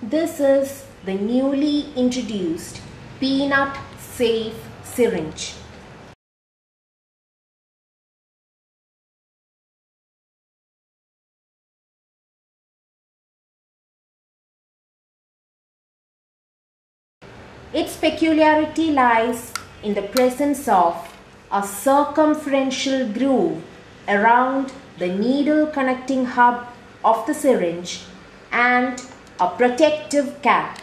This is the newly introduced peanut safe syringe. Its peculiarity lies in the presence of a circumferential groove around the needle connecting hub of the syringe and a protective cap.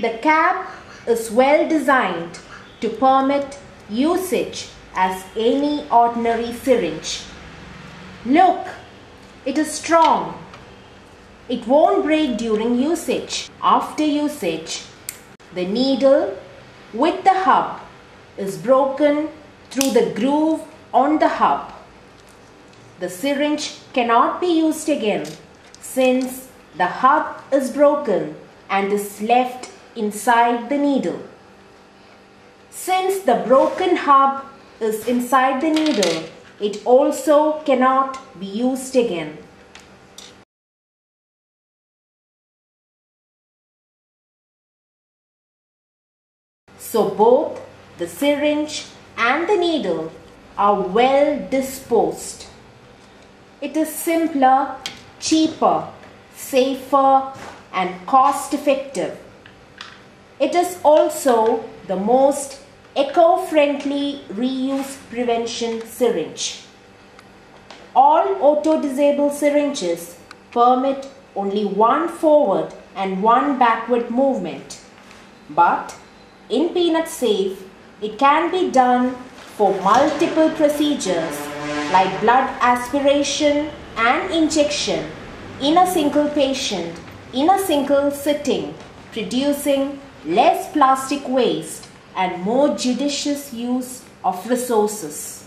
The cap is well designed to permit usage as any ordinary syringe. Look, it is strong it won't break during usage. After usage, the needle with the hub is broken through the groove on the hub. The syringe cannot be used again since the hub is broken and is left inside the needle. Since the broken hub is inside the needle, it also cannot be used again. So both the syringe and the needle are well disposed. It is simpler, cheaper, safer and cost effective. It is also the most eco-friendly reuse prevention syringe. All auto-disable syringes permit only one forward and one backward movement. But in Peanut Safe, it can be done for multiple procedures like blood aspiration and injection in a single patient in a single sitting, producing less plastic waste and more judicious use of resources.